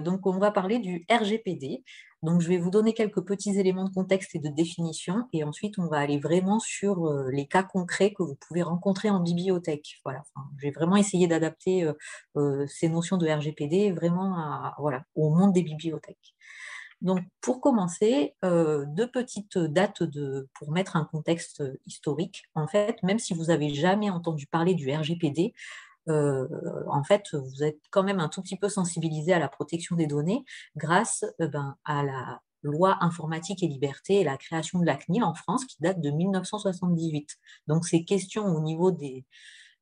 donc, on va parler du RGPD. Donc, je vais vous donner quelques petits éléments de contexte et de définition, et ensuite, on va aller vraiment sur les cas concrets que vous pouvez rencontrer en bibliothèque. Voilà. J'ai vraiment essayé d'adapter ces notions de RGPD vraiment voilà, au monde des bibliothèques. Donc, pour commencer, deux petites dates de, pour mettre un contexte historique. En fait, même si vous n'avez jamais entendu parler du RGPD, en fait, vous êtes quand même un tout petit peu sensibilisé à la protection des données grâce ben, à la loi informatique et liberté et la création de la CNIL en France qui date de 1978. Donc, ces questions au niveau des,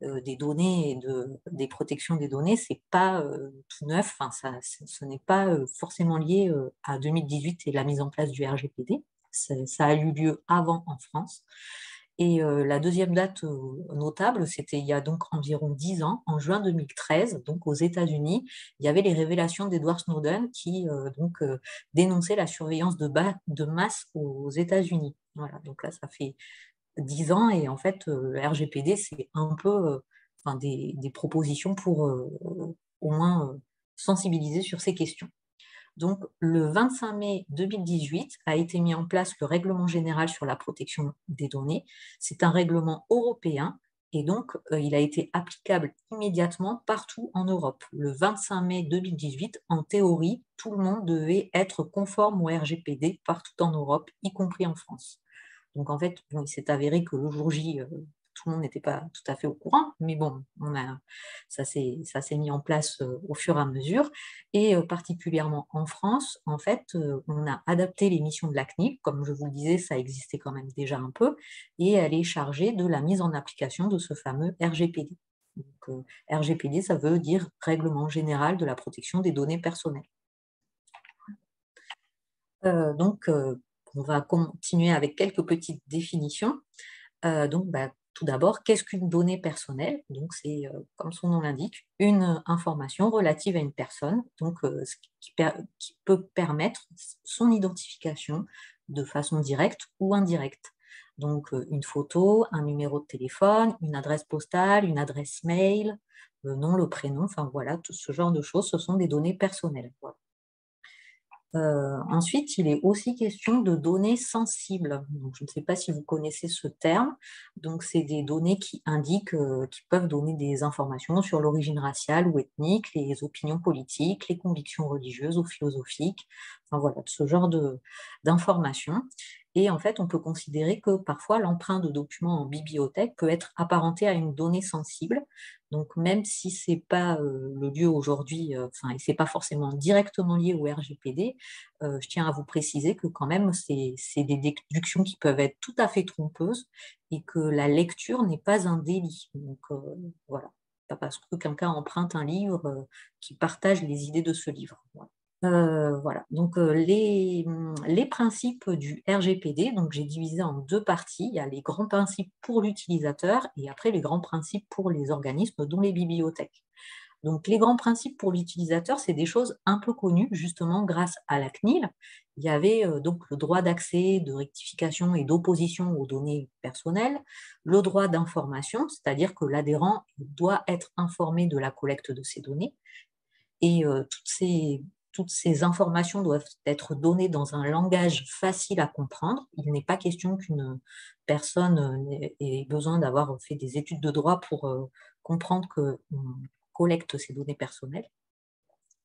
des données et de, des protections des données, c'est pas tout neuf, enfin, ça, ce n'est pas forcément lié à 2018 et la mise en place du RGPD. Ça a eu lieu avant en France. Et la deuxième date notable, c'était il y a donc environ dix ans, en juin 2013, donc aux États-Unis, il y avait les révélations d'Edward Snowden qui donc dénonçait la surveillance de, masse aux États-Unis. Voilà, donc là, ça fait dix ans et en fait, le RGPD, c'est un peu enfin, des, propositions pour au moins sensibiliser sur ces questions. Donc, le 25 mai 2018 a été mis en place le règlement général sur la protection des données. C'est un règlement européen et donc euh, il a été applicable immédiatement partout en Europe. Le 25 mai 2018, en théorie, tout le monde devait être conforme au RGPD partout en Europe, y compris en France. Donc en fait, il s'est avéré que le jour J, euh, tout le monde n'était pas tout à fait au courant, mais bon, on a, ça s'est mis en place euh, au fur et à mesure. Et euh, particulièrement en France, en fait, euh, on a adapté les missions de la CNIL, comme je vous le disais, ça existait quand même déjà un peu, et elle est chargée de la mise en application de ce fameux RGPD. RGPD, ça veut dire Règlement général de la protection des données personnelles. donc, on va continuer avec quelques petites définitions. donc, bah, tout d'abord, qu'est-ce qu'une donnée personnelle? Donc, c'est, euh, comme son nom l'indique, une information relative à une personne, euh, qui, peut permettre son identification de façon directe ou indirecte. Donc, euh, une photo, un numéro de téléphone, une adresse postale, une adresse mail, le nom, le prénom, enfin voilà, tout ce genre de choses, ce sont des données personnelles. Euh, ensuite, il est aussi question de données sensibles. je ne sais pas si vous connaissez ce terme. Donc, c'est des données qui indiquent, euh, qui peuvent donner des informations sur l'origine raciale ou ethnique, les opinions politiques, les convictions religieuses ou philosophiques. Voilà, ce genre d'informations. Et en fait, on peut considérer que parfois l'empreinte de documents en bibliothèque peut être apparentée à une donnée sensible. Donc, même si ce n'est pas euh, le lieu aujourd'hui, euh, et ce n'est pas forcément directement lié au RGPD, euh, je tiens à vous préciser que quand même, c'est des déductions qui peuvent être tout à fait trompeuses et que la lecture n'est pas un délit. Donc, voilà, pas parce que quelqu'un emprunte un livre qui partage les idées de ce livre. Euh, voilà, donc euh, les, principes du RGPD, donc j'ai divisé en deux parties. Il y a les grands principes pour l'utilisateur et après les grands principes pour les organismes, dont les bibliothèques. Donc les grands principes pour l'utilisateur, c'est des choses un peu connues justement grâce à la CNIL. Il y avait euh, donc le droit d'accès, de rectification et d'opposition aux données personnelles, le droit d'information, c'est-à-dire que l'adhérent doit être informé de la collecte de ces données. Et toutes ces toutes ces informations doivent être données dans un langage facile à comprendre. Il n'est pas question qu'une personne ait besoin d'avoir fait des études de droit pour euh, comprendre qu'on collecte ces données personnelles.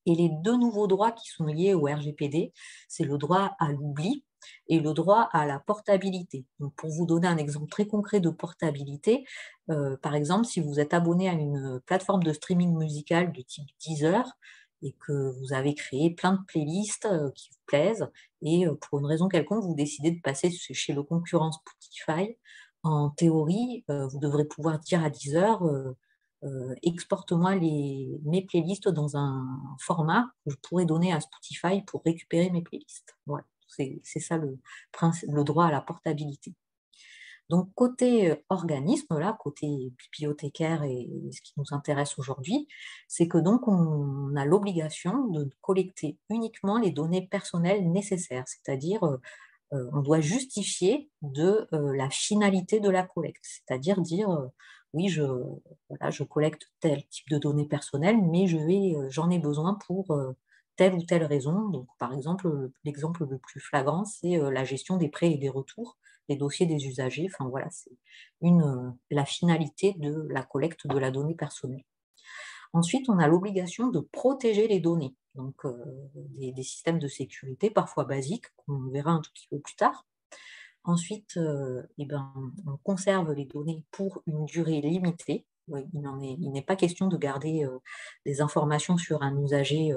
Et les deux nouveaux droits qui sont liés au RGPD, c'est le droit à l'oubli et le droit à la portabilité. Donc pour vous donner un exemple très concret de portabilité, euh, par exemple, si vous êtes abonné à une plateforme de streaming musical de type Deezer, et que vous avez créé plein de playlists euh, qui vous plaisent et euh, pour une raison quelconque, vous décidez de passer chez le concurrent Spotify, en théorie, euh, vous devrez pouvoir dire à Deezer exporte-moi mes playlists dans un format que je pourrais donner à Spotify pour récupérer mes playlists. Voilà, c'est ça le droit à la portabilité. Donc, côté organisme, là, côté bibliothécaire et ce qui nous intéresse aujourd'hui, c'est que donc on a l'obligation de collecter uniquement les données personnelles nécessaires, c'est-à-dire on doit justifier de la finalité de la collecte, c'est-à-dire dire oui, je, je collecte tel type de données personnelles, mais j'en ai besoin pour telle ou telle raison. Donc, par exemple, l'exemple le plus flagrant, c'est la gestion des prêts et des retours, dossiers des usagers. Enfin voilà, c'est la finalité de la collecte de la donnée personnelle. Ensuite, on a l'obligation de protéger les données, donc des, systèmes de sécurité parfois basiques, qu'on verra un tout petit peu plus tard. Ensuite, eh ben, on conserve les données pour une durée limitée. il n'est pas question de garder des informations sur un usager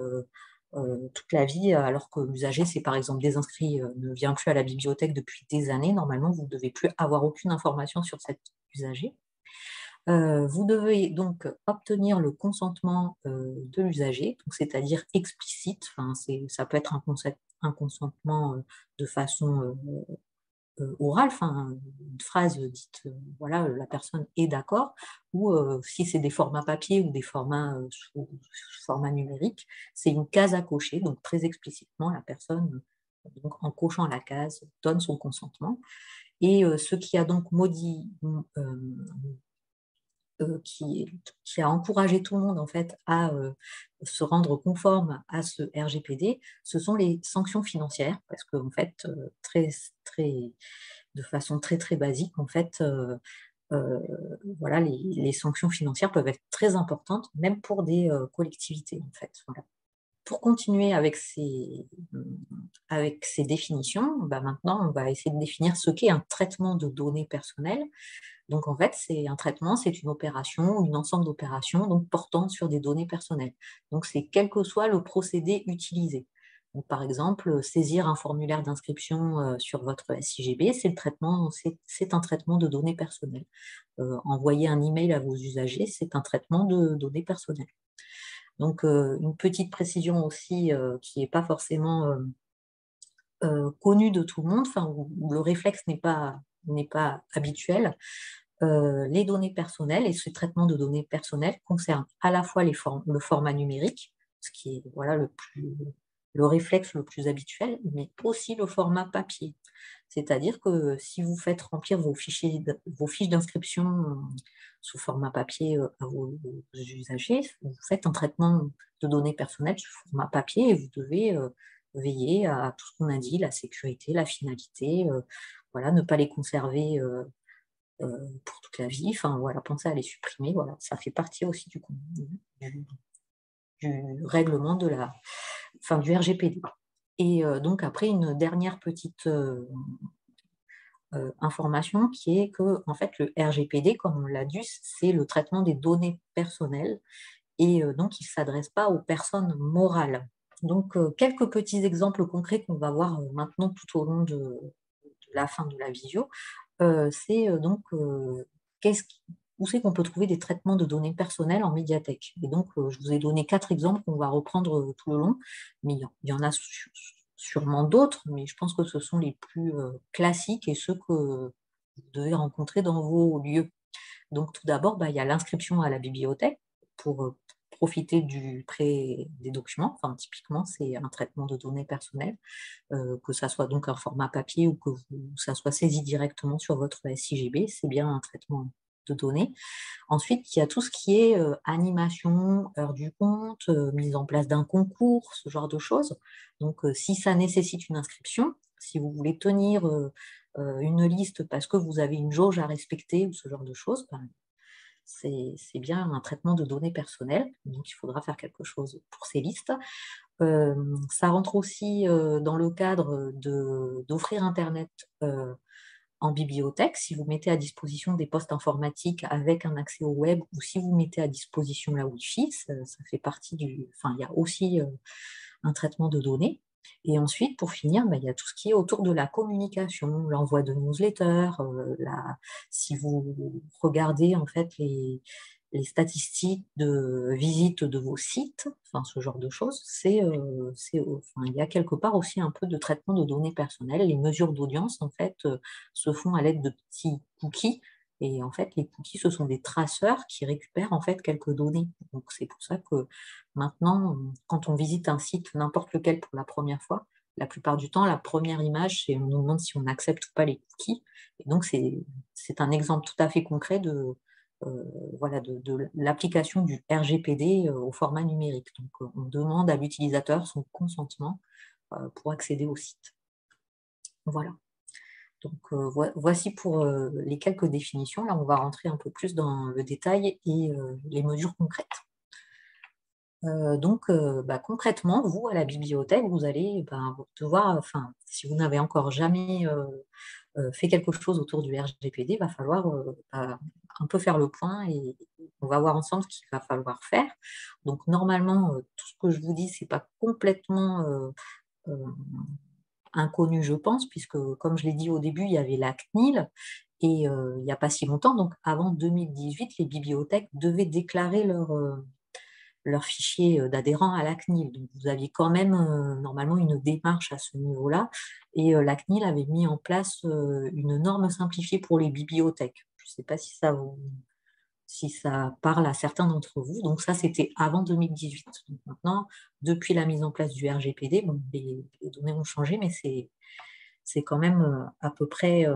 toute la vie, alors que l'usager, c'est par exemple désinscrit, ne vient plus à la bibliothèque depuis des années. Normalement, vous ne devez plus avoir aucune information sur cet usager. vous devez donc obtenir le consentement de l'usager, c'est-à-dire explicite. Ça peut être un consentement de façon euh, oral, enfin, une phrase dite, euh, voilà, la personne est d'accord, ou euh, si c'est des formats papier ou des formats sous, format numérique, c'est une case à cocher, donc très explicitement, la personne, donc, en cochant la case, donne son consentement. Et ce qui a donc maudit, euh, qui, a encouragé tout le monde en fait à euh, se rendre conforme à ce RGPD, ce sont les sanctions financières, parce que en fait, euh, très, très, de façon très très basique, en fait, voilà, les, sanctions financières peuvent être très importantes, même pour des collectivités en fait. Pour continuer avec ces, définitions, bah maintenant on va essayer de définir ce qu'est un traitement de données personnelles. Donc en fait, c'est un traitement, c'est une opération ou une ensemble d'opérations portant sur des données personnelles. Donc c'est quel que soit le procédé utilisé. par exemple, saisir un formulaire d'inscription euh, sur votre SIGB, c'est un traitement de données personnelles. Euh, envoyer un email à vos usagers, c'est un traitement de données personnelles. Donc euh, une petite précision aussi qui n'est pas forcément connue de tout le monde, où le réflexe n'est pas habituel. Euh, les données personnelles et ce traitement de données personnelles concerne à la fois les le format numérique, ce qui est voilà, le réflexe le plus habituel, mais aussi le format papier. C'est-à-dire que si vous faites remplir vos, fiches d'inscription euh, sous format papier euh, à vos, usagers, vous faites un traitement de données personnelles sous format papier et vous devez veiller à tout ce qu'on a dit, la sécurité, la finalité, voilà, ne pas les conserver euh, pour toute la vie. Enfin, voilà, penser à les supprimer. Voilà, ça fait partie aussi du, du, règlement de la, enfin, du RGPD. Et euh, donc après, une dernière petite euh, information qui est que en fait, le RGPD, comme on l'a dit, c'est le traitement des données personnelles et donc il ne s'adresse pas aux personnes morales. Donc, quelques petits exemples concrets qu'on va voir maintenant tout au long de, la fin de la. Euh, c'est euh, donc euh, où c'est qu'on peut trouver des traitements de données personnelles en médiathèque. Et donc, je vous ai donné quatre exemples qu'on va reprendre tout le long, mais il y en a sûrement d'autres, mais je pense que ce sont les plus classiques et ceux que vous devez rencontrer dans vos lieux. Donc, tout d'abord, bah, il y a l'inscription à la bibliothèque pour profiter du prêt des documents. Enfin, typiquement, c'est un traitement de données personnelles, euh, que ça soit donc un format papier ou que ça soit saisi directement sur votre SIGB, c'est bien un traitement de données. Ensuite, il y a tout ce qui est euh, animation, heure du compte, euh, mise en place d'un concours, ce genre de choses. Donc, si ça nécessite une inscription, si vous voulez tenir une liste parce que vous avez une jauge à respecter ou ce genre de choses, ben, c'est bien un traitement de données personnelles, donc il faudra faire quelque chose pour ces listes. Euh, ça rentre aussi euh, dans le cadre d'offrir Internet euh, en bibliothèque, si vous mettez à disposition des postes informatiques avec un accès au web ou si vous mettez à disposition la Wi-Fi, ça, fait partie du... Enfin, il y a aussi un traitement de données. Et ensuite, pour finir, bah, il y a tout ce qui est autour de la communication, l'envoi de newsletters. Euh, si vous regardez en fait les, statistiques de visite de vos sites, enfin ce genre de choses, c'est, euh, il y a quelque part aussi un peu de traitement de données personnelles. Les mesures d'audience en fait euh, se font à l'aide de petits cookies et en fait, les cookies, ce sont des traceurs qui récupèrent en fait quelques données. Donc c'est pour ça que maintenant, quand on visite un site, n'importe lequel pour la première fois, la plupart du temps, la première image, c'est on nous demande si on accepte ou pas les cookies. Et donc c'est un exemple tout à fait concret de, voilà, de, l'application du RGPD au format numérique. Donc, on demande à l'utilisateur son consentement pour accéder au site. Voilà. Voici pour les quelques définitions. Là, on va rentrer un peu plus dans le détail et les mesures concrètes. Euh, donc, euh, bah, concrètement, vous, à la bibliothèque, vous allez bah, devoir, enfin, si vous n'avez encore jamais euh, fait quelque chose autour du RGPD, il va falloir bah, un peu faire le point et on va voir ensemble ce qu'il va falloir faire. Donc, normalement, tout ce que je vous dis, ce n'est pas complètement inconnu, je pense, puisque, comme je l'ai dit au début, il y avait la CNIL et il n'y a pas si longtemps, donc avant 2018, les bibliothèques devaient déclarer leur leur fichier d'adhérents à la CNIL. Donc, vous aviez quand même normalement une démarche à ce niveau-là. Et la CNIL avait mis en place une norme simplifiée pour les bibliothèques. Je ne sais pas si ça, vous, si ça parle à certains d'entre vous. Donc, ça, c'était avant 2018. Donc, maintenant, depuis la mise en place du RGPD, bon, les, données ont changé, mais c'est, quand même à peu près.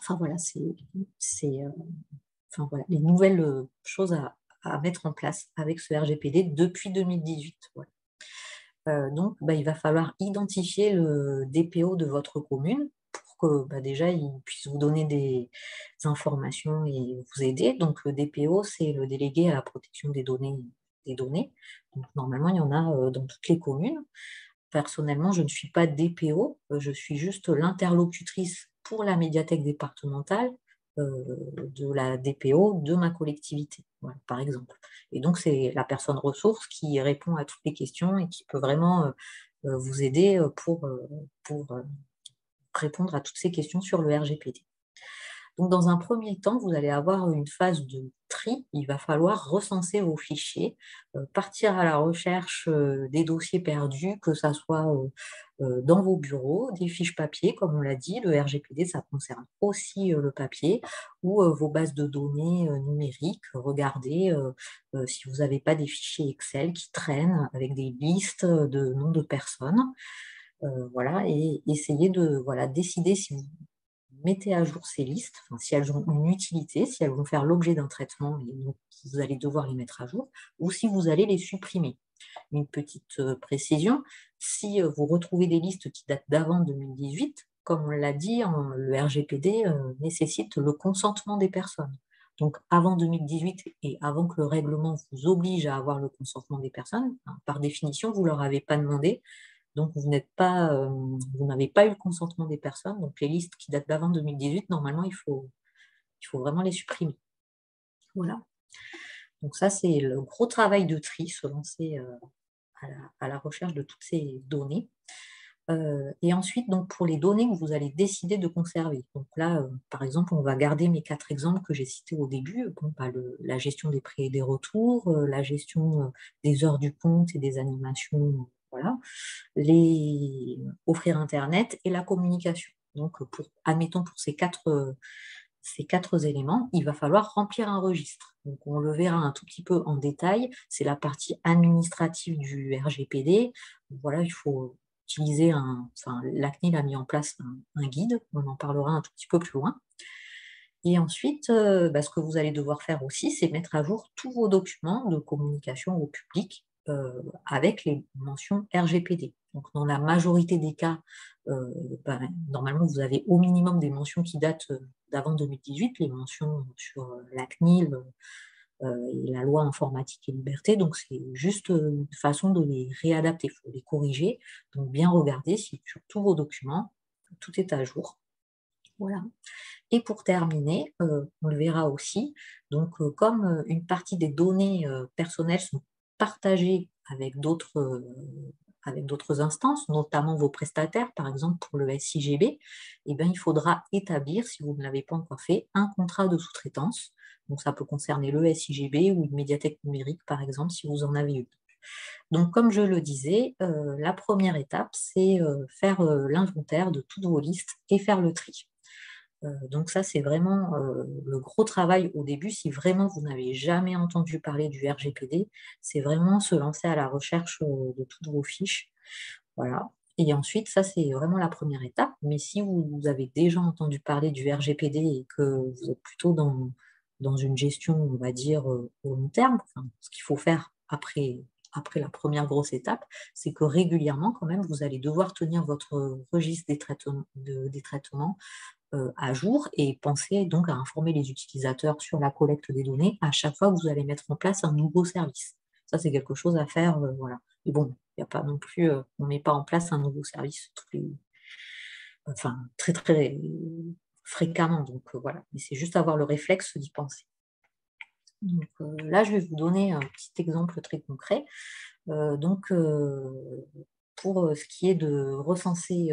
enfin, voilà, c'est enfin, voilà, les nouvelles choses à, à mettre en place avec ce RGPD depuis 2018. Euh, donc, bah, il va falloir identifier le DPO de votre commune pour que bah, déjà il puisse vous donner des informations et vous aider. Donc, le DPO, c'est le délégué à la protection des données. Des données. Donc, normalement, il y en a euh, dans toutes les communes. Personnellement, je ne suis pas DPO, euh, je suis juste l'interlocutrice pour la médiathèque départementale de la DPO de ma collectivité par exemple. Et donc, c'est la personne ressource qui répond à toutes les questions et qui peut vraiment euh, euh, vous aider euh, pour répondre à toutes ces questions sur le RGPD. Donc, dans un premier temps, vous allez avoir une phase de tri. Il va falloir recenser vos fichiers, euh, partir à la recherche euh, des dossiers perdus, que ce soit euh, dans vos bureaux, des fiches papier, comme on l'a dit. Le RGPD, ça concerne aussi le papier, ou vos bases de données numériques. Regardez si vous n'avez pas des fichiers Excel qui traînent avec des listes de noms de personnes. voilà, et essayez de voilà, décider si vous mettez à jour ces listes, si elles ont une utilité, si elles vont faire l'objet d'un traitement, et donc vous allez devoir les mettre à jour, ou si vous allez les supprimer. Une petite euh, précision, si euh, vous retrouvez des listes qui datent d'avant 2018, comme on l'a dit, le RGPD euh, nécessite le consentement des personnes. Donc avant 2018 et avant que le règlement vous oblige à avoir le consentement des personnes, hein, par définition, vous ne leur avez pas demandé donc, euh, vous n'avez pas eu le consentement des personnes. Donc, les listes qui datent d'avant 2018, normalement, il faut, vraiment les supprimer. Voilà. Donc, ça, c'est le gros travail de tri, se lancer euh, à, la, recherche de toutes ces données. Euh, et ensuite, donc, pour les données que vous allez décider de conserver. Donc là, par exemple, on va garder mes quatre exemples que j'ai cités au début. Bah, la gestion des prêts et des retours, la gestion des heures du compte et des animations les, offrir Internet et la communication. Donc, admettons pour ces quatre, éléments, il va falloir remplir un registre. Donc, on le verra un tout petit peu en détail. C'est la partie administrative du RGPD. Voilà, il faut utiliser un. Enfin, l'ACNIL a mis en place un, guide. On en parlera un tout petit peu plus loin. Et ensuite, euh, bah, ce que vous allez devoir faire aussi, c'est mettre à jour tous vos documents de communication au public avec les mentions RGPD. Donc, dans la majorité des cas, euh, ben, normalement, vous avez au minimum des mentions qui datent euh, d'avant 2018, les mentions sur la CNIL et la loi informatique et liberté. Donc, c'est juste une façon de les réadapter, il faut les corriger. Donc, bien regarder si sur tous vos documents, tout est à jour. Voilà. Et pour terminer, on le verra aussi, donc comme une partie des données personnelles sont partager avec d'autres euh, avec d'autres instances, notamment vos prestataires, par exemple pour le SIGB, eh bien, il faudra établir, si vous ne l'avez pas encore fait, un contrat de sous-traitance. Donc ça peut concerner le SIGB ou une médiathèque numérique, par exemple, si vous en avez une. Donc, comme je le disais, euh, la première étape, c'est euh, faire l'inventaire de toutes vos listes et faire le tri. Euh, donc ça, c'est vraiment euh, le gros travail au début. Si vraiment vous n'avez jamais entendu parler du RGPD, c'est vraiment se lancer à la recherche euh, de toutes vos fiches. Voilà. Et ensuite, ça, c'est vraiment la première étape. Mais si vous, avez déjà entendu parler du RGPD et que vous êtes plutôt dans, une gestion, on va dire, au long terme, ce qu'il faut faire après, la première grosse étape, c'est que régulièrement, quand même, vous allez devoir tenir votre registre des traitements à jour et penser donc à informer les utilisateurs sur la collecte des données à chaque fois que vous allez mettre en place un nouveau service. Ça, c'est quelque chose à faire. voilà. Mais bon, il a pas non plus, on ne met pas en place un nouveau service enfin, très très fréquemment. Donc voilà, mais c'est juste avoir le réflexe d'y penser. Donc là, je vais vous donner un petit exemple très concret. donc pour ce qui est de recenser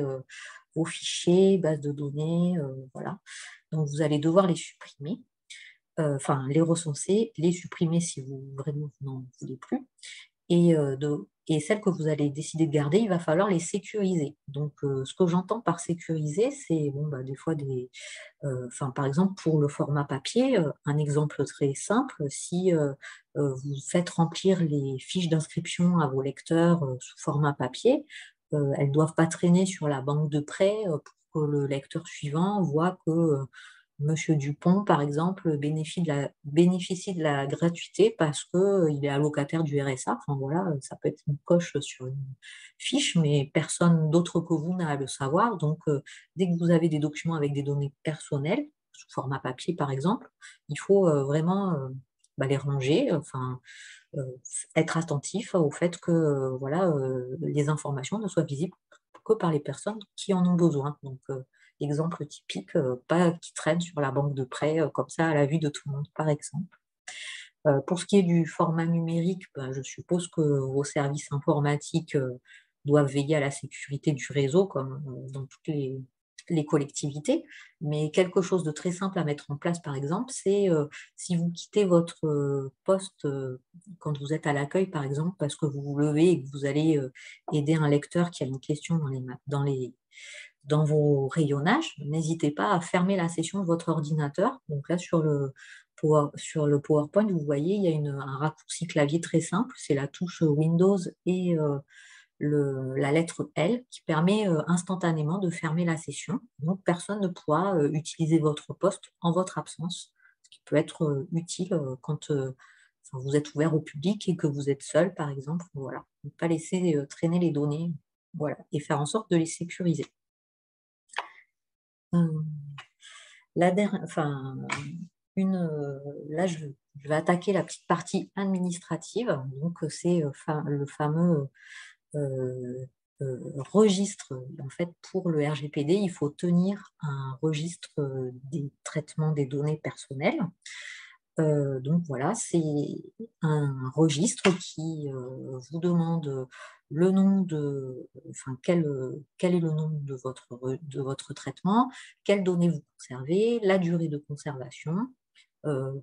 vos fichiers, bases de données, voilà. Donc vous allez devoir les supprimer, enfin les recenser, les supprimer si vous vraiment n'en voulez plus, et de et celles que vous allez décider de garder, il va falloir les sécuriser. Donc, euh, ce que j'entends par sécuriser, c'est bon, bah, des fois des. Euh, par exemple, pour le format papier, euh, un exemple très simple, si vous faites remplir les fiches d'inscription à vos lecteurs sous format papier, elles ne doivent pas traîner sur la banque de prêt pour que le lecteur suivant voit que Monsieur Dupont, par exemple, bénéficie de la, gratuité parce qu'il euh, est allocataire du RSA. Enfin voilà, ça peut être une coche sur une fiche, mais personne d'autre que vous n'a à le savoir. Donc, euh, dès que vous avez des documents avec des données personnelles, sous format papier par exemple, il faut euh, vraiment bah, les ranger, enfin, être attentif au fait que voilà, les informations ne soient visibles que par les personnes qui en ont besoin. Donc, exemple typique, euh, pas qui traîne sur la banque de prêt euh, comme ça à la vue de tout le monde, par exemple. Euh, pour ce qui est du format numérique, ben, je suppose que vos services informatiques doivent veiller à la sécurité du réseau, comme dans toutes les, collectivités. Mais quelque chose de très simple à mettre en place, par exemple, c'est si vous quittez votre poste quand vous êtes à l'accueil, par exemple, parce que vous vous levez et que vous allez aider un lecteur qui a une question les, les, dans vos rayonnages, n'hésitez pas à fermer la session de votre ordinateur. Donc là, sur le, sur le PowerPoint, vous voyez, il y a un raccourci clavier très simple, c'est la touche Windows et euh, la lettre L qui permet euh, instantanément de fermer la session. Donc personne ne pourra euh, utiliser votre poste en votre absence, ce qui peut être utile quand vous êtes ouvert au public et que vous êtes seul, par exemple. Voilà. Ne pas laisser traîner les données voilà, et faire en sorte de les sécuriser. Hum. La une, là, je, vais attaquer la petite partie administrative. Donc, c'est euh, le fameux euh, euh, registre. En fait, pour le RGPD, il faut tenir un registre des traitements des données personnelles. donc voilà, c'est un registre qui vous demande le nom de, enfin, quel, quel est le nom de votre, de votre traitement, quelles données vous conservez, la durée de conservation, euh,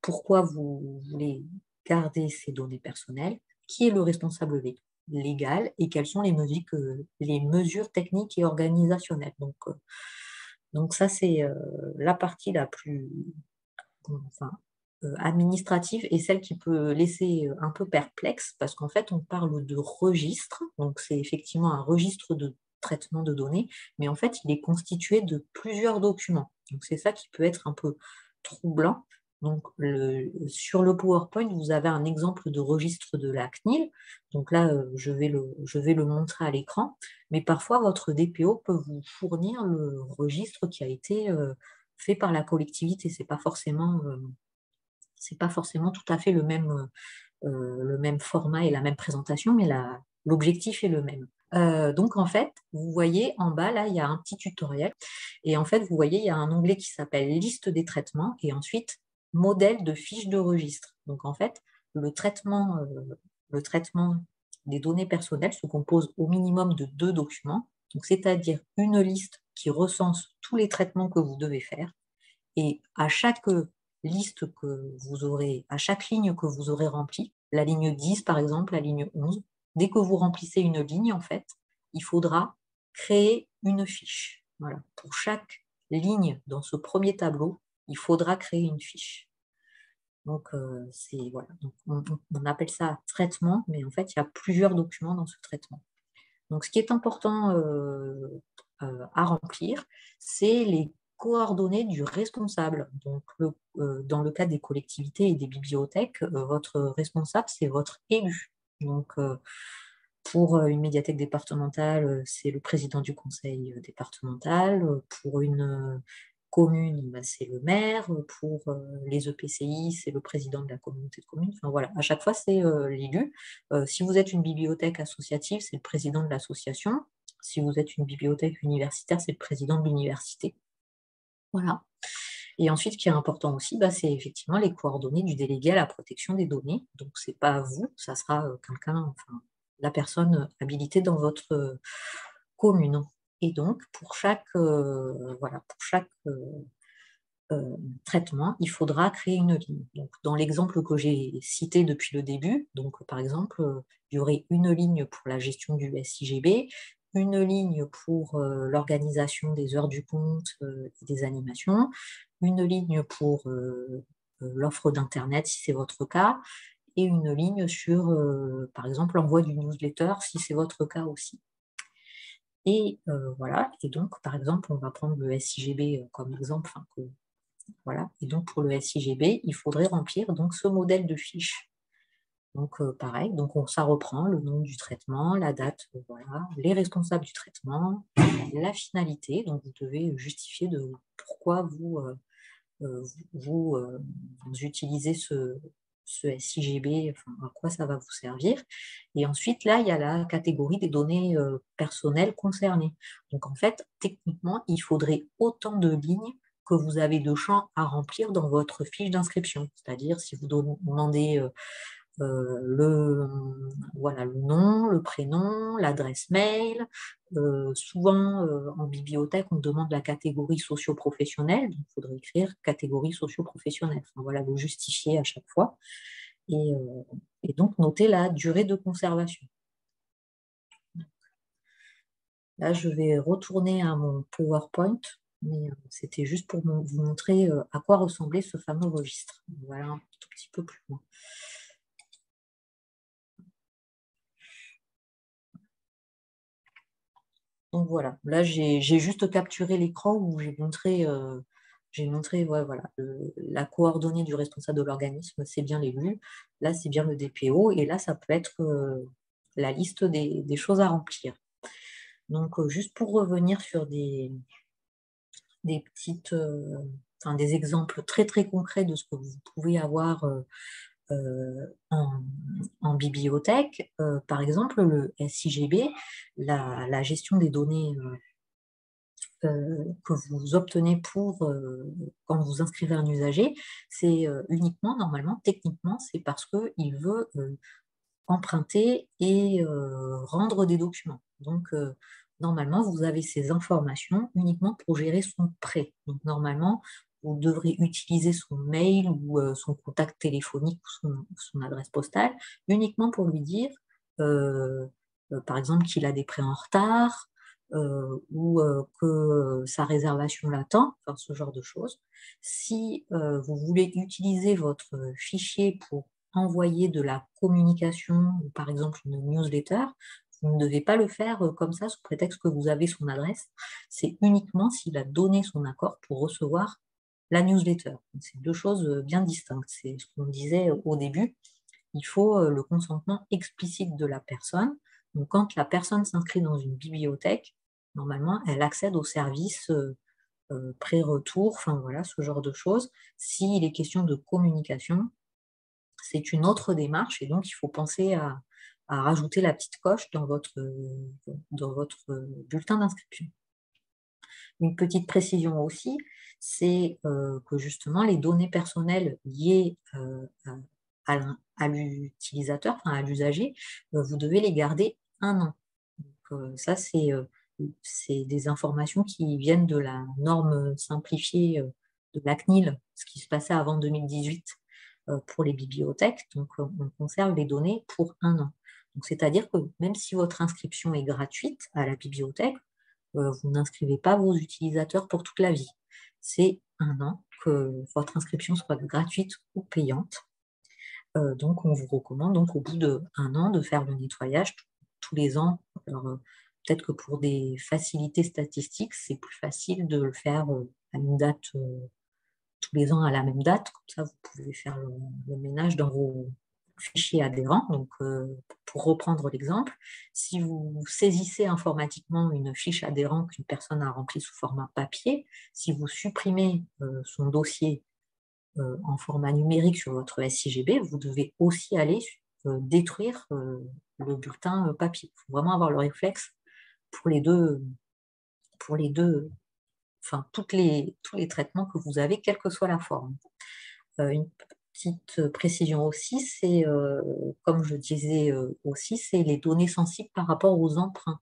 pourquoi vous voulez garder ces données personnelles, qui est le responsable légal et quelles sont les mesures, techniques et organisationnelles. Donc, euh, ça, c'est euh, la partie la plus, euh, administrative et celle qui peut laisser un peu perplexe parce qu'en fait on parle de registre, donc c'est effectivement un registre de traitement de données, mais en fait il est constitué de plusieurs documents. Donc c'est ça qui peut être un peu troublant. Donc le, sur le PowerPoint, vous avez un exemple de registre de la CNIL. Donc là, euh, je vais le, je vais le montrer à l'écran. Mais parfois, votre DPO peut vous fournir le registre qui a été fait par la collectivité. C'est pas forcément c'est pas forcément tout à fait le même, euh, euh, le même format et la même présentation, mais l'objectif est le même. Euh, donc en fait, vous voyez en bas, là, il y a un petit tutoriel. Et en fait, vous voyez, il y a un onglet qui s'appelle Liste des traitements et ensuite Modèle de fiche de registre. Donc en fait, le traitement, le traitement des données personnelles se compose au minimum de deux documents, c'est-à-dire une liste qui recense tous les traitements que vous devez faire. Et à chaque liste que vous aurez, à chaque ligne que vous aurez remplie, la ligne 10 par exemple, la ligne 11, dès que vous remplissez une ligne, en fait, il faudra créer une fiche. Voilà. Pour chaque ligne dans ce premier tableau, il faudra créer une fiche. Donc, euh, voilà. on, appelle ça traitement, mais en fait, il y a plusieurs documents dans ce traitement. Donc, ce qui est important euh, euh, à remplir, c'est les coordonnées du responsable. Donc, dans le cas des collectivités et des bibliothèques, votre responsable, c'est votre élu. Donc, pour une médiathèque départementale, c'est le président du conseil départemental. Pour une commune, bah, c'est le maire. Pour les EPCI, c'est le président de la communauté de communes. Enfin voilà, à chaque fois, c'est l'élu. si vous êtes une bibliothèque associative, c'est le président de l'association. Si vous êtes une bibliothèque universitaire, c'est le président de l'université. Voilà. Et ensuite, ce qui est important aussi, bah, c'est effectivement les coordonnées du délégué à la protection des données. Donc, ce n'est pas vous, ça sera quelqu'un, enfin, la personne habilitée dans votre euh, commune. Et donc, pour chaque, euh, voilà, pour chaque euh, traitement, il faudra créer une ligne. Donc, dans l'exemple que j'ai cité depuis le début, donc, par exemple, il y aurait une ligne pour la gestion du SIGB, une ligne pour l'organisation des heures du compte et des animations, une ligne pour l'offre d'Internet si c'est votre cas, et une ligne sur, euh, par exemple, l'envoi du newsletter, si c'est votre cas aussi. Et euh, voilà, et donc, par exemple, on va prendre le SIGB euh, comme exemple. voilà, et donc pour le SIGB, il faudrait remplir donc ce modèle de fiche. Donc pareil, donc on, ça reprend le nom du traitement, la date, voilà, les responsables du traitement, la finalité. Donc vous devez justifier de pourquoi vous, vous utilisez ce, ce SIGB, à quoi ça va vous servir. Et ensuite, là, il y a la catégorie des données euh, personnelles concernées. Donc, en fait, techniquement, il faudrait autant de lignes que vous avez de champs à remplir dans votre fiche d'inscription. C'est-à-dire, si vous demandez euh, euh, le, voilà, le nom, le prénom, l'adresse mail. Euh, souvent, euh, en bibliothèque, on demande la catégorie socio-professionnelle. il faudrait écrire catégorie socio-professionnelle. Enfin, voilà, justifier à chaque fois. Et, et, donc, noter la durée de conservation. Là, je vais retourner à mon PowerPoint, mais c'était juste pour vous montrer à quoi ressemblait ce fameux registre. Voilà un tout petit peu plus loin. Donc voilà, là j'ai juste capturé l'écran où j'ai montré, euh, montré voilà, la coordonnée du responsable de l'organisme, c'est bien l'élu, là c'est bien le DPO, et là ça peut être euh, la liste des, choses à remplir. Donc euh, juste pour revenir sur des, des petites, des exemples très très concrets de ce que vous pouvez avoir euh, en, bibliothèque, euh, par exemple, le SIGB, la, gestion des données euh, que vous obtenez pour quand vous inscrivez un usager, c'est uniquement, normalement, techniquement, c'est parce qu'il veut emprunter et rendre des documents. Donc, normalement, vous avez ces informations uniquement pour gérer son prêt. Donc, normalement, vous devrez utiliser son mail ou euh, son contact téléphonique ou son, adresse postale uniquement pour lui dire, euh, euh, par exemple, qu'il a des prêts en retard ou que sa réservation l'attend, enfin, ce genre de choses. Si vous voulez utiliser votre fichier pour envoyer de la communication, ou par exemple une newsletter, vous ne devez pas le faire comme ça sous prétexte que vous avez son adresse. C'est uniquement s'il a donné son accord pour recevoir la newsletter. C'est deux choses euh, bien distinctes. C'est ce qu'on disait au début. Il faut euh, le consentement explicite de la personne. Donc, quand la personne s'inscrit dans une bibliothèque, normalement, elle accède au service euh, pré-retour, enfin voilà, ce genre de choses. S'il est question de communication, c'est une autre démarche et donc il faut penser à, à rajouter la petite coche dans votre, dans votre bulletin d'inscription. Une petite précision aussi, c'est euh, que justement les données personnelles liées euh, à, l'utilisateur, enfin à l'usager, euh, vous devez les garder un an. ça, c'est des informations qui viennent de la norme simplifiée de la CNIL, ce qui se passait avant 2018 pour les bibliothèques. Donc, on conserve les données pour un an. C'est-à-dire que même si votre inscription est gratuite à la bibliothèque, vous n'inscrivez pas vos utilisateurs pour toute la vie c'est un an que votre inscription soit gratuite ou payante. Euh, donc, on vous recommande donc au bout d'un an de faire le nettoyage tous les ans. Euh, peut-être que pour des facilités statistiques, c'est plus facile de le faire euh, à une date, tous les ans à la même date. Comme ça, vous pouvez faire le ménage dans vos, fichier adhérent. Donc, euh, pour reprendre l'exemple, si vous saisissez informatiquement une fiche adhérent qu'une personne a remplie sous format papier, si vous supprimez euh, son dossier euh, en format numérique sur votre SIGB, vous devez aussi aller détruire le bulletin papier. Il faut vraiment avoir le réflexe pour les deux, pour les deux, enfin toutes les, tous les traitements que vous avez, quelle que soit la forme. Petite précision aussi, c'est, euh, comme je disais euh, aussi, c'est les données sensibles par rapport aux emprunts.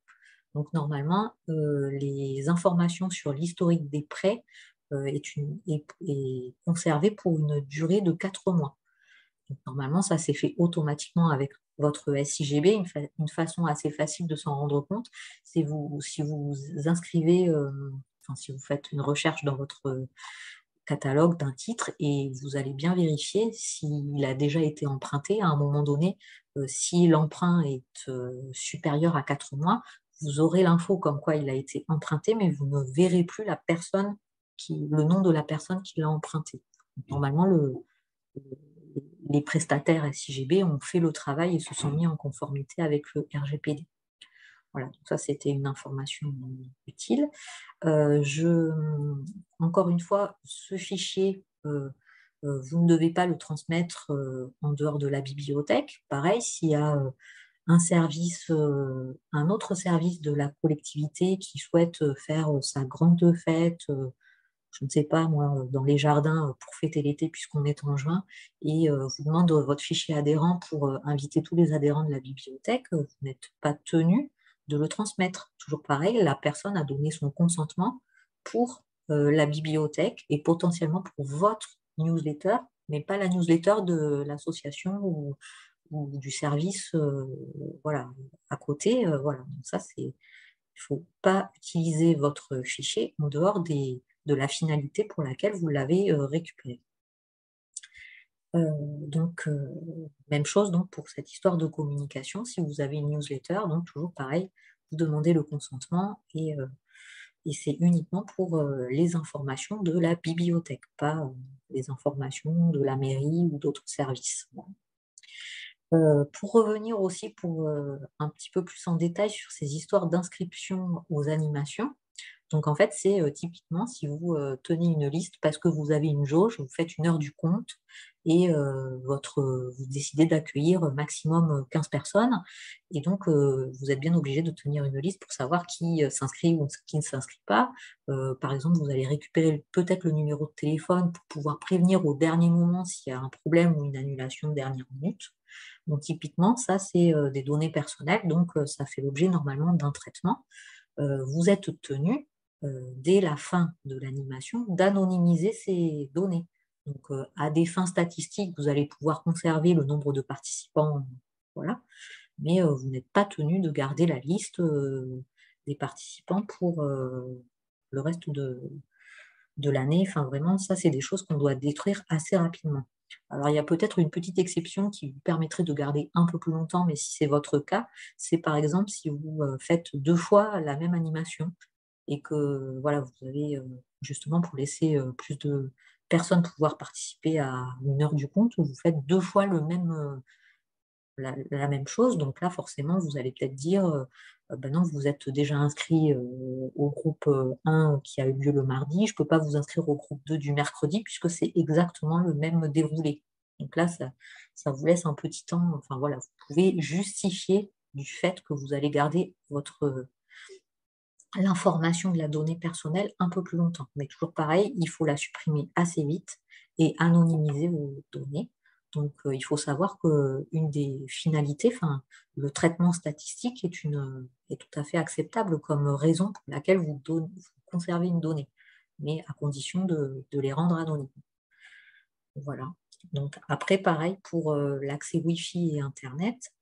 Donc normalement, euh, les informations sur l'historique des prêts est, une, conservée pour une durée de 4 mois. normalement, ça s'est fait automatiquement avec votre SIGB, une, une façon assez facile de s'en rendre compte, c'est vous, si vous inscrivez, enfin, si vous faites une recherche dans votre catalogue d'un titre et vous allez bien vérifier s'il a déjà été emprunté à un moment donné. Euh, si l'emprunt est euh, supérieur à 4 mois, vous aurez l'info comme quoi il a été emprunté, mais vous ne verrez plus la personne qui, le nom de la personne qui l'a emprunté. Normalement, le, les prestataires SIGB ont fait le travail et se sont mis en conformité avec le RGPD. Voilà, ça c'était une information utile. Euh, je, encore une fois, ce fichier, euh, euh, vous ne devez pas le transmettre en dehors de la bibliothèque. Pareil, s'il y a un service, un autre service de la collectivité qui souhaite faire sa grande fête, je ne sais pas moi, dans les jardins pour fêter l'été puisqu'on est en juin, et vous demande votre fichier adhérent pour inviter tous les adhérents de la bibliothèque, vous n'êtes pas tenu de le transmettre. Toujours pareil, la personne a donné son consentement pour euh, la bibliothèque et potentiellement pour votre newsletter, mais pas la newsletter de l'association ou, du service euh, voilà, à côté. Euh, voilà. Ça, c'est, il ne faut pas utiliser votre fichier en dehors de la finalité pour laquelle vous l'avez récupéré. Donc, même chose donc, pour cette histoire de communication. Si vous avez une newsletter, donc toujours pareil, vous demandez le consentement et, et c'est uniquement pour les informations de la bibliothèque, pas les informations de la mairie ou d'autres services. pour revenir aussi pour un petit peu plus en détail sur ces histoires d'inscription aux animations, donc en fait, c'est typiquement si vous tenez une liste parce que vous avez une jauge, vous faites une heure du compte et votre, vous décidez d'accueillir maximum 15 personnes. Et donc, vous êtes bien obligé de tenir une liste pour savoir qui s'inscrit ou qui ne s'inscrit pas. par exemple, vous allez récupérer peut-être le numéro de téléphone pour pouvoir prévenir au dernier moment s'il y a un problème ou une annulation de dernière minute. Donc typiquement, ça, c'est des données personnelles, donc ça fait l'objet normalement d'un traitement. vous êtes tenu dès la fin de l'animation, d'anonymiser ces données. Donc, euh, à des fins statistiques, vous allez pouvoir conserver le nombre de participants, voilà, mais euh, vous n'êtes pas tenu de garder la liste des participants pour le reste de, de l'année. Enfin, vraiment, ça, c'est des choses qu'on doit détruire assez rapidement. Alors, il y a peut-être une petite exception qui vous permettrait de garder un peu plus longtemps, mais si c'est votre cas, c'est par exemple si vous faites deux fois la même animation et que voilà, vous avez justement pour laisser plus de personnes pouvoir participer à une heure du compte, vous faites deux fois le même, la, même chose. Donc là, forcément, vous allez peut-être dire, ben non, vous êtes déjà inscrit au groupe 1 qui a eu lieu le mardi, je ne peux pas vous inscrire au groupe 2 du mercredi puisque c'est exactement le même déroulé. Donc là, ça, ça vous laisse un petit temps. Enfin voilà, vous pouvez justifier du fait que vous allez garder votre l'information de la donnée personnelle un peu plus longtemps. Mais toujours pareil, il faut la supprimer assez vite et anonymiser vos données. Donc, euh, il faut savoir qu'une des finalités, le traitement statistique est, tout à fait acceptable comme raison pour laquelle vous, conservez une donnée, mais à condition de, les rendre anonymes. Voilà. Donc, après, pareil, pour euh, l'accès Wi-Fi et Internet,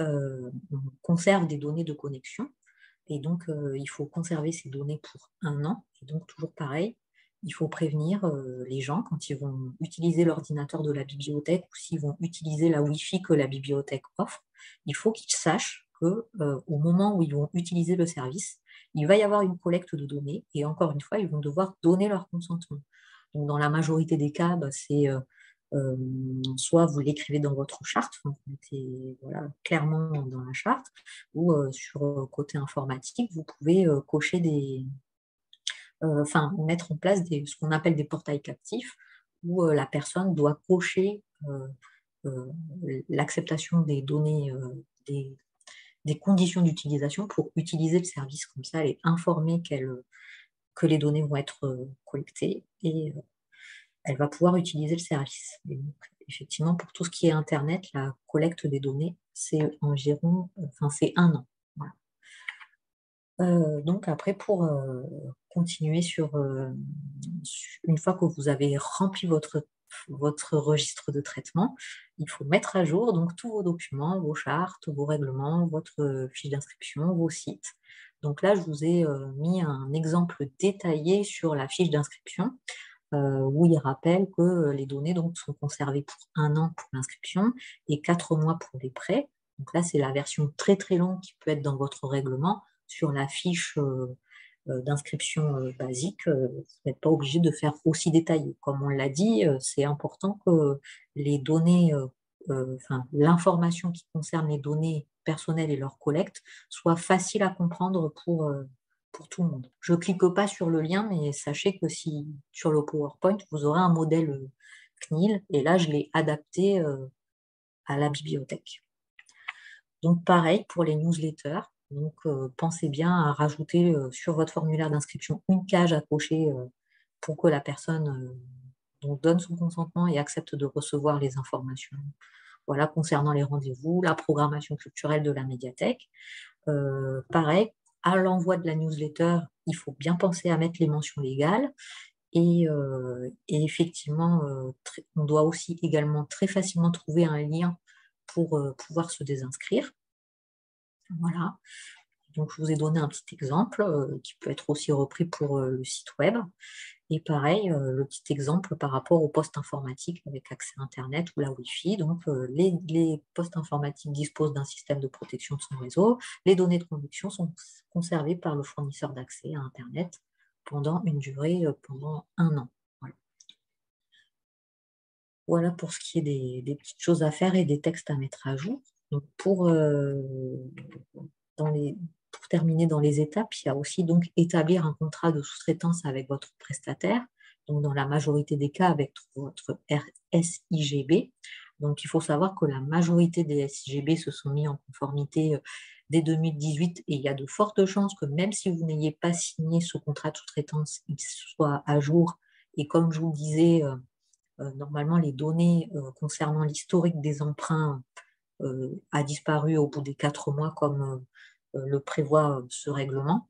euh, on conserve des données de connexion et donc, euh, il faut conserver ces données pour un an. Et donc, toujours pareil, il faut prévenir euh, les gens quand ils vont utiliser l'ordinateur de la bibliothèque ou s'ils vont utiliser la Wi-Fi que la bibliothèque offre. Il faut qu'ils sachent qu'au euh, moment où ils vont utiliser le service, il va y avoir une collecte de données et encore une fois, ils vont devoir donner leur consentement. Donc, dans la majorité des cas, bah, c'est euh, soit vous l'écrivez dans votre charte, vous mettez clairement dans la charte, ou sur le côté informatique, vous pouvez cocher des, enfin mettre en place ce qu'on appelle des portails captifs, où la personne doit cocher l'acceptation des données, des, des, conditions d'utilisation pour utiliser le service. Comme ça, elle est informée que les données vont être collectées et elle va pouvoir utiliser le service. effectivement, pour tout ce qui est Internet, la collecte des données, c'est environ, enfin, c'est un an. Euh, donc après, pour euh, continuer sur, euh, une fois que vous avez rempli votre, votre registre de traitement, il faut mettre à jour donc tous vos documents, vos chartes, vos règlements, votre fiche d'inscription, vos sites. Donc là, je vous ai mis un exemple détaillé sur la fiche d'inscription où il rappelle que euh, les données donc, sont conservées pour un an pour l'inscription et quatre mois pour les prêts. Donc là, c'est la version très très longue qui peut être dans votre règlement. Sur la fiche euh, d'inscription basique, vous n'êtes pas obligé de faire aussi détaillé. Comme on l'a dit, c'est important que les données, enfin l'information qui concerne les données personnelles et leur collecte soit facile à comprendre pour, tout le monde. Je ne clique pas sur le lien, mais sachez que si sur le PowerPoint, vous aurez un modèle euh, CNIL, et là, je l'ai adapté euh, à la bibliothèque. Donc, pareil pour les newsletters. Donc, euh, pensez bien à rajouter sur votre formulaire d'inscription une cage à cocher pour que la personne donne son consentement et accepte de recevoir les informations. Voilà, concernant les rendez-vous, la programmation culturelle de la médiathèque. pareil, à l'envoi de la newsletter, il faut bien penser à mettre les mentions légales. Et, euh, effectivement, euh, on doit aussi également très facilement trouver un lien pour euh, pouvoir se désinscrire. Voilà. Donc, je vous ai donné un petit exemple qui peut être aussi repris pour le site web. Et pareil, euh, le petit exemple par rapport aux postes informatiques avec accès Internet ou la Wi-Fi. Donc, euh, les, postes informatiques disposent d'un système de protection de son réseau. Les données de connexion sont conservées par le fournisseur d'accès à Internet pendant une durée, euh, pendant un an. Voilà. pour ce qui est des, petites choses à faire et des textes à mettre à jour. Donc, pour, dans les, pour terminer dans les étapes, il y a aussi donc établir un contrat de sous-traitance avec votre prestataire, donc dans la majorité des cas avec votre SIGB. Donc il faut savoir que la majorité des SIGB se sont mis en conformité euh, dès 2018 et il y a de fortes chances que même si vous n'ayez pas signé ce contrat de sous-traitance, il soit à jour. Et comme je vous le disais, euh, euh, normalement les données concernant l'historique des emprunts a disparu au bout des quatre mois comme le prévoit euh, ce règlement.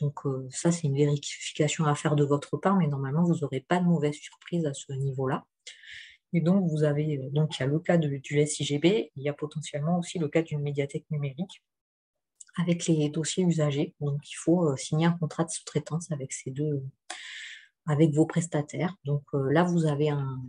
Donc euh, ça, c'est une vérification à faire de votre part, mais normalement, vous n'aurez pas de mauvaise surprise à ce niveau-là. Et donc, vous avez, donc il y a le cas du SIGB, il y a potentiellement aussi le cas d'une médiathèque numérique avec les dossiers usagers. Donc, il faut signer un contrat de sous-traitance avec ces deux, avec vos prestataires. Donc là, vous avez un,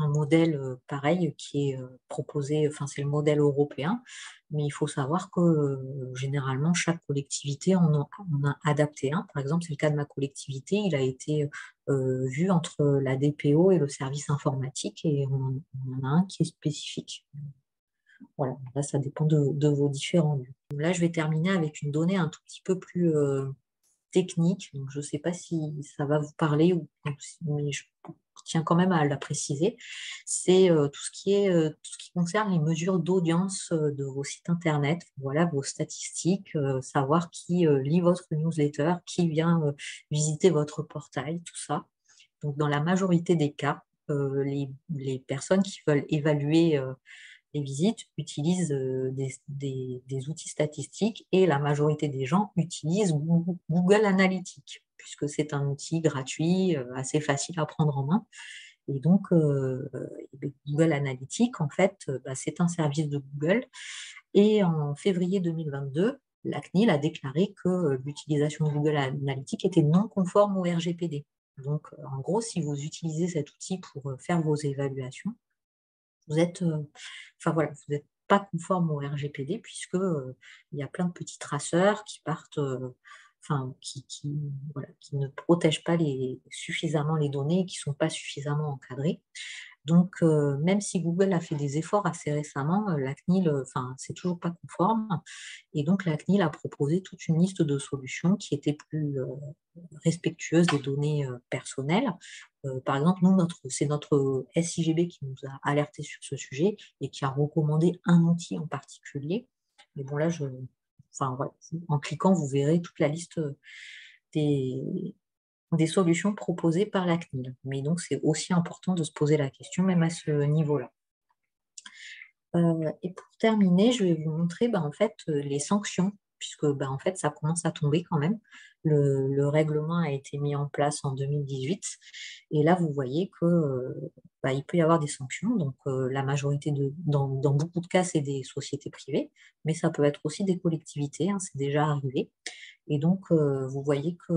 un modèle pareil qui est proposé, enfin c'est le modèle européen, mais il faut savoir que généralement chaque collectivité en a, a adapté un. Par exemple, c'est le cas de ma collectivité, il a été vu entre la DPO et le service informatique et on, en a un qui est spécifique. Voilà, là ça dépend de, vos différents lieux. Là, je vais terminer avec une donnée un tout petit peu plus technique. Donc, je ne sais pas si ça va vous parler, ou, mais je tiens quand même à la préciser, c'est euh, tout, ce qui est, euh, tout ce qui concerne les mesures d'audience euh, de vos sites internet, voilà vos statistiques, savoir qui lit votre newsletter, qui vient visiter votre portail, tout ça. Donc dans la majorité des cas, les, personnes qui veulent évaluer les visites utilisent des, outils statistiques et la majorité des gens utilisent Google Analytics puisque c'est un outil gratuit, euh, assez facile à prendre en main. Et donc, euh, Google Analytics, en fait, euh, bah, c'est un service de Google. Et en février 2022, la CNIL a déclaré que l'utilisation de Google Analytics était non conforme au RGPD. Donc, en gros, si vous utilisez cet outil pour faire vos évaluations, vous êtes, enfin voilà, vous n'êtes pas conforme au RGPD puisque il y a plein de petits traceurs qui partent enfin, qui, ne protègent pas suffisamment les données qui ne sont pas suffisamment encadrées. Donc, euh, même si Google a fait des efforts assez récemment, euh, la CNIL, euh, enfin, c'est toujours pas conforme. Et donc, la CNIL a proposé toute une liste de solutions qui étaient plus respectueuses des données personnelles. par exemple, nous, c'est notre SIGB qui nous a alerté sur ce sujet et qui a recommandé un outil en particulier. Mais bon, là, je, en cliquant, vous verrez toute la liste des, des solutions proposées par la CNIL. Mais donc, c'est aussi important de se poser la question, même à ce niveau-là. Euh, et pour terminer, je vais vous montrer bah, en fait, les sanctions, puisque bah, en fait, ça commence à tomber quand même. Le, règlement a été mis en place en 2018. Et là, vous voyez qu'il bah, peut y avoir des sanctions. Donc, euh, la majorité, de, dans, beaucoup de cas, c'est des sociétés privées, mais ça peut être aussi des collectivités, hein, c'est déjà arrivé. Et donc, euh, vous voyez que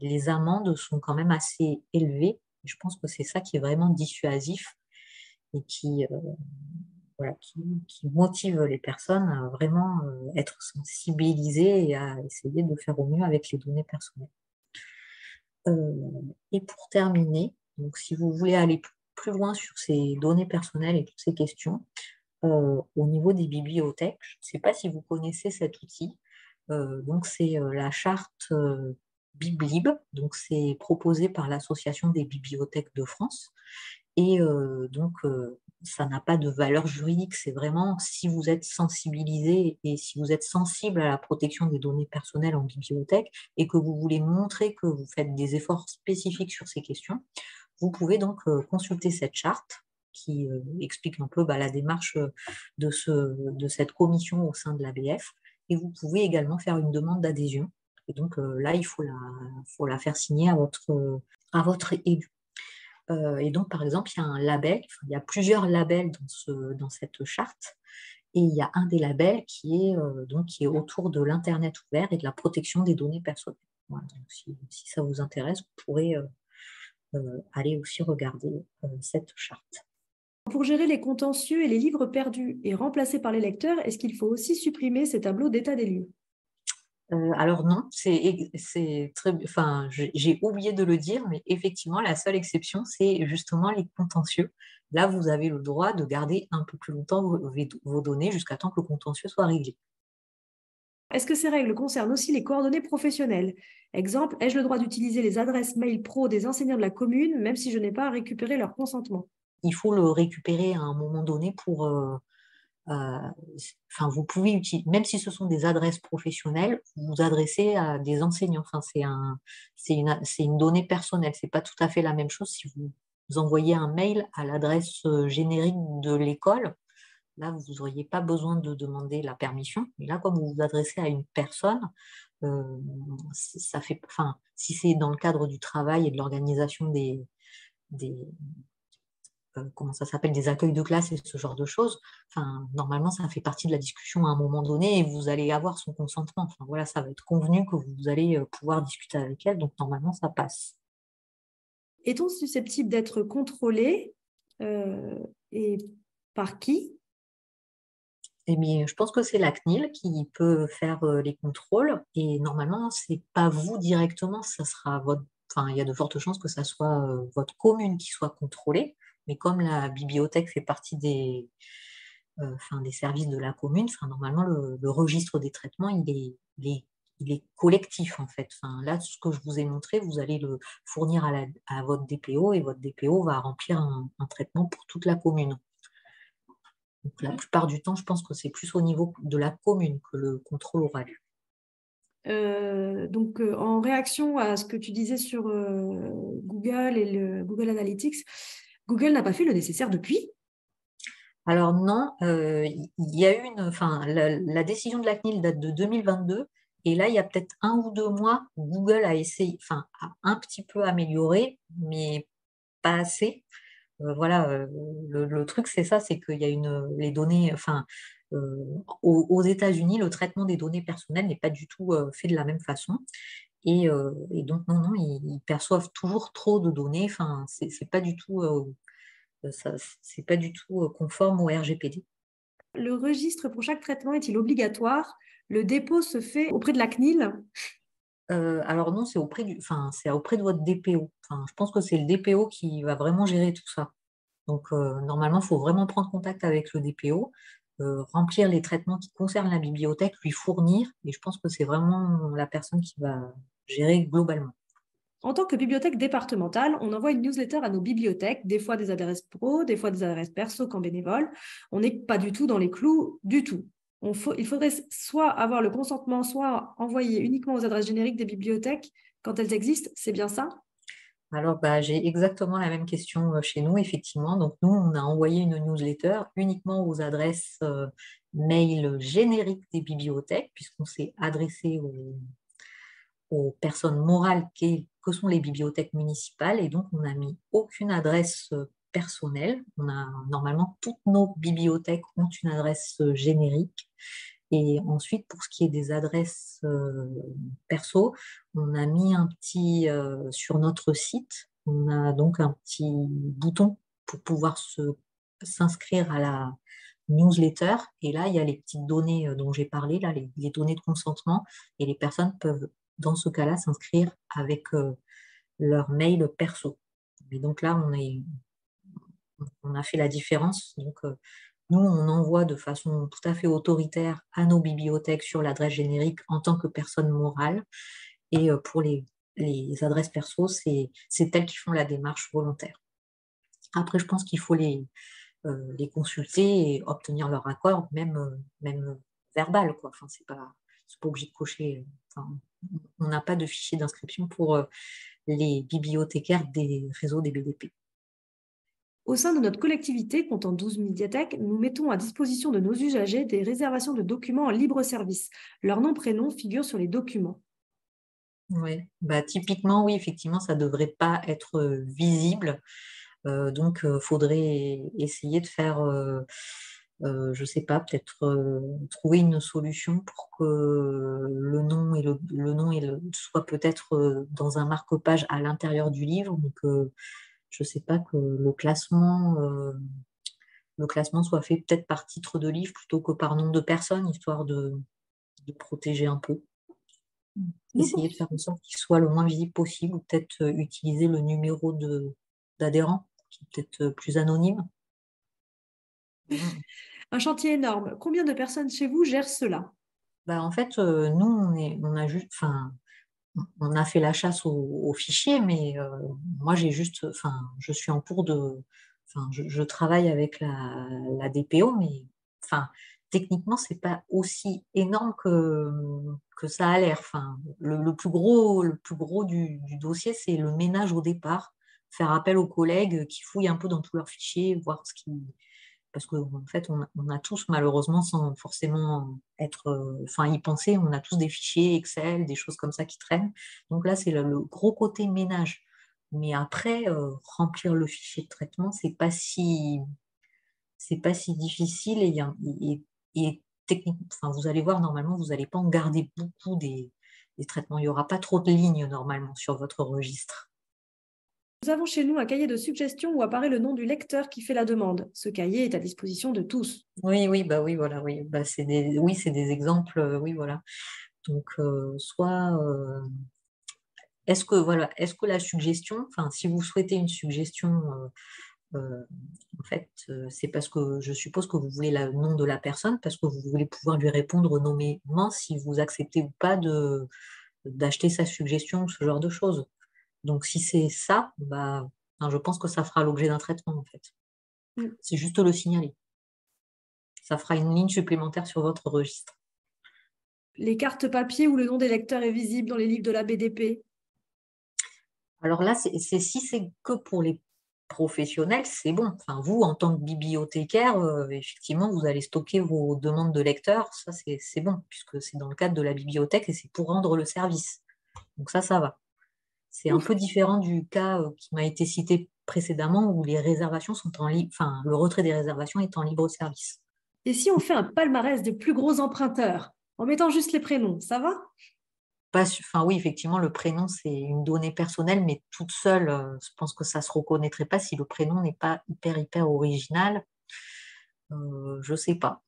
les, amendes sont quand même assez élevées. Je pense que c'est ça qui est vraiment dissuasif et qui, euh, qui, motive les personnes à vraiment euh, être sensibilisées et à essayer de faire au mieux avec les données personnelles. et pour terminer, donc si vous voulez aller plus loin sur ces données personnelles et toutes ces questions, au niveau des bibliothèques, je ne sais pas si vous connaissez cet outil. Euh, donc c'est euh, la charte euh, Biblib, donc c'est proposé par l'Association des bibliothèques de France. Et donc, ça n'a pas de valeur juridique, c'est vraiment si vous êtes sensibilisé et si vous êtes sensible à la protection des données personnelles en bibliothèque et que vous voulez montrer que vous faites des efforts spécifiques sur ces questions, vous pouvez donc consulter cette charte qui explique un peu bah, la démarche de, ce, de cette commission au sein de l'ABF et vous pouvez également faire une demande d'adhésion. Et donc euh, là, il faut la, faut la faire signer à votre, à votre élu. Euh, et donc, par exemple, il y a un label, il y a plusieurs labels dans, ce, dans cette charte, et il y a un des labels qui est, euh, donc, qui est autour de l'Internet ouvert et de la protection des données personnelles. si, si, ça vous intéresse, vous pourrez aller aussi regarder cette charte. Pour gérer les contentieux et les livres perdus et remplacés par les lecteurs, est-ce qu'il faut aussi supprimer ces tableaux d'état des lieux? Euh, alors non, c'est très, enfin, j'ai oublié de le dire, mais effectivement, la seule exception, c'est justement les contentieux. Là, vous avez le droit de garder un peu plus longtemps vos, données jusqu'à temps que le contentieux soit réglé. Est-ce que ces règles concernent aussi les coordonnées professionnelles? Exemple, ai-je le droit d'utiliser les adresses mail pro des enseignants de la commune, même si je n'ai pas à récupérer leur consentement? Il faut le récupérer à un moment donné pour. Euh, euh, enfin, vous pouvez utiliser, même si ce sont des adresses professionnelles, vous vous adressez à des enseignants. Enfin, c'est un, une, une donnée personnelle. C'est pas tout à fait la même chose si vous, envoyez un mail à l'adresse euh, générique de l'école. Là, vous n'auriez pas besoin de demander la permission. Mais là, comme vous vous adressez à une personne, ça fait, enfin, si c'est dans le cadre du travail et de l'organisation des, des, euh, comment ça s'appelle, des accueils de classe et ce genre de choses. Enfin, normalement, ça fait partie de la discussion à un moment donné et vous allez avoir son consentement. Enfin, voilà, ça va être convenu que vous allez euh, pouvoir discuter avec elle, donc normalement, ça passe. Est-on susceptible d'être contrôlé euh, et par qui? Eh bien, je pense que c'est la CNIL qui peut faire les contrôles et normalement, ce n'est pas vous directement, ça sera votre Enfin, il y a de fortes chances que ça soit votre commune qui soit contrôlée. Mais comme la bibliothèque fait partie des, euh, des services de la commune, normalement, le, registre des traitements, il est, il est, collectif, en fait. là, ce que je vous ai montré, vous allez le fournir à, à votre DPO et votre DPO va remplir un, traitement pour toute la commune. la plupart du temps, je pense que c'est plus au niveau de la commune que le contrôle aura lieu. Euh, donc, euh, en réaction à ce que tu disais sur Google et le Google Analytics, Google n'a pas fait le nécessaire depuis? Alors non, euh, il y a une, enfin, la, décision de la CNIL date de 2022 et là il y a peut-être un ou deux mois, Google a essayé, enfin, a un petit peu amélioré, mais pas assez. Euh, voilà, euh, le, truc c'est ça, c'est qu'il y a une, les données, enfin, aux, États-Unis, le traitement des données personnelles n'est pas du tout fait de la même façon. Et, donc, non, non, ils, perçoivent toujours trop de données. Enfin, c'est pas du tout, c'est pas du tout conforme au RGPD. Le registre pour chaque traitement est-il obligatoire? Le dépôt se fait auprès de la CNIL alors non, c'est auprès, du, c'est auprès de votre DPO. je pense que c'est le DPO qui va vraiment gérer tout ça. Donc normalement, il faut vraiment prendre contact avec le DPO, remplir les traitements qui concernent la bibliothèque, lui fournir. Et je pense que c'est vraiment la personne qui va gérer globalement. En tant que bibliothèque départementale, on envoie une newsletter à nos bibliothèques, des fois des adresses pro, des fois des adresses perso qu'en bénévole. On n'est pas du tout dans les clous du tout. il faudrait soit avoir le consentement, soit envoyer uniquement aux adresses génériques des bibliothèques quand elles existent. C'est bien ça? Alors, bah, j'ai exactement la même question chez nous, effectivement. Donc, nous, on a envoyé une newsletter uniquement aux adresses mail génériques des bibliothèques, puisqu'on s'est adressé aux, personnes morales que sont les bibliothèques municipales et donc on n'a mis aucune adresse personnelle. On a normalement toutes nos bibliothèques ont une adresse générique. Et ensuite, pour ce qui est des adresses euh, perso, on a mis un petit sur notre site, on a donc un petit bouton pour pouvoir s'inscrire à la newsletter. Et là, il y a les petites données dont j'ai parlé, là, les données de consentement, et les personnes peuvent dans ce cas-là, s'inscrire avec euh, leur mail perso. Et donc là, on, est, on a fait la différence. Euh, nous, on envoie de façon tout à fait autoritaire à nos bibliothèques sur l'adresse générique en tant que personne morale. Et euh, pour les, adresses perso, c'est elles qui font la démarche volontaire. Après, je pense qu'il faut les, les consulter et obtenir leur accord, même, même verbal. Quoi. Enfin, c'est pas, pas obligé de cocher on n'a pas de fichier d'inscription pour euh, les bibliothécaires des réseaux des BDP. Au sein de notre collectivité, comptant 12 médiathèques, nous mettons à disposition de nos usagers des réservations de documents en libre service. Leur nom, prénom figurent sur les documents. Oui, bah, typiquement, oui, effectivement, ça ne devrait pas être euh, visible. Euh, donc, il faudrait essayer de faire euh, je ne sais pas, peut-être euh, trouver une solution pour que le nom soit peut-être euh, dans un marque-page à l'intérieur du livre, je ne sais pas que le classement, le classement soit fait peut-être par titre de livre plutôt que par nombre de personnes, histoire de, protéger un peu. Essayer de faire en sorte qu'il soit le moins visible possible, ou peut-être utiliser le numéro d'adhérent, qui est peut-être plus anonyme. Un chantier énorme. Combien de personnes chez vous gèrent cela? Bah, En fait, euh, nous, on, est, on, a juste, on a fait la chasse aux, fichiers, mais euh, moi, j'ai juste, enfin, je suis en cours de, enfin, je, travaille avec la, DPO, mais enfin, techniquement, c'est pas aussi énorme que, ça a l'air. Enfin, le, plus gros, le plus gros du, du dossier, c'est le ménage au départ, faire appel aux collègues qui fouillent un peu dans tous leurs fichiers, voir ce qui, parce qu'en fait, on a, tous, malheureusement, sans forcément être, euh, enfin, y penser, on a tous des fichiers Excel, des choses comme ça qui traînent. Donc là, c'est le, gros côté ménage. Mais après, euh, remplir le fichier de traitement, c'est pas si, c'est pas si difficile et, vous allez voir, normalement, vous n'allez pas en garder beaucoup des traitements. Il n'y aura pas trop de lignes normalement sur votre registre. Nous avons chez nous un cahier de suggestions où apparaît le nom du lecteur qui fait la demande. Ce cahier est à disposition de tous. Oui, oui, bah oui, voilà, oui. Bah, c'est des, oui, c'est des exemples, euh, oui, voilà. Donc, euh, soit euh, est-ce que voilà, est-ce que la suggestion, enfin, si vous souhaitez une suggestion, en fait, c'est parce que je suppose que vous voulez le nom de la personne, parce que vous voulez pouvoir lui répondre nommément si vous acceptez ou pas de d'acheter sa suggestion, ce genre de choses. Donc si c'est ça, bah, je pense que ça fera l'objet d'un traitement en fait. Mm. C'est juste le signaler. Ça fera une ligne supplémentaire sur votre registre. Les cartes papier où le nom des lecteurs est visible dans les livres de la BDP Alors là, c'est si c'est que pour les professionnels, c'est bon. Enfin, vous, en tant que bibliothécaire, euh, effectivement, vous allez stocker vos demandes de lecteurs. Ça, c'est bon, puisque c'est dans le cadre de la bibliothèque et c'est pour rendre le service. Donc ça, ça va. C'est un peu différent du cas euh, qui m'a été cité précédemment où les réservations sont en libre, enfin le retrait des réservations est en libre service. Et si on fait un palmarès des plus gros emprunteurs en mettant juste les prénoms, ça va? Pas, enfin oui, effectivement, le prénom c'est une donnée personnelle, mais toute seule, euh, je pense que ça se reconnaîtrait pas si le prénom n'est pas hyper hyper original. Euh, je sais pas.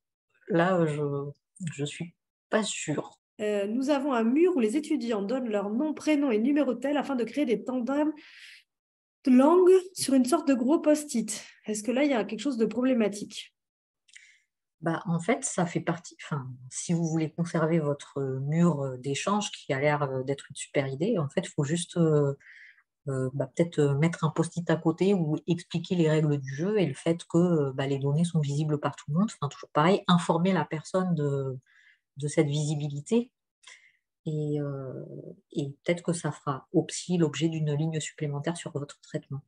Là, je je suis pas sûre. Euh, nous avons un mur où les étudiants donnent leur nom, prénom et numéro tel afin de créer des tandems de langue sur une sorte de gros post-it. Est-ce que là, il y a quelque chose de problématique? Bah, en fait, ça fait partie. Enfin, si vous voulez conserver votre mur d'échange qui a l'air d'être une super idée, en fait, il faut juste bah, peut-être mettre un post-it à côté ou expliquer les règles du jeu et le fait que bah, les données sont visibles par tout le monde. Enfin, toujours pareil, informer la personne de, de cette visibilité. Et, et peut-être que ça fera aussi l'objet d'une ligne supplémentaire sur votre traitement,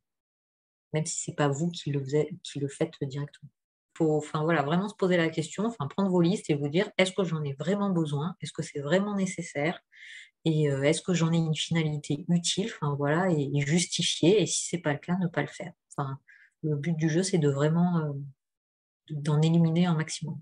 même si ce n'est pas vous qui le, faites directement. Faut enfin, voilà, vraiment se poser la question, enfin, prendre vos listes et vous dire est-ce que j'en ai vraiment besoin? Est-ce que c'est vraiment nécessaire? Et est-ce que j'en ai une finalité utile? Enfin, voilà, et, justifier Et si ce n'est pas le cas, ne pas le faire. Le but du jeu, c'est de vraiment d'en éliminer un maximum.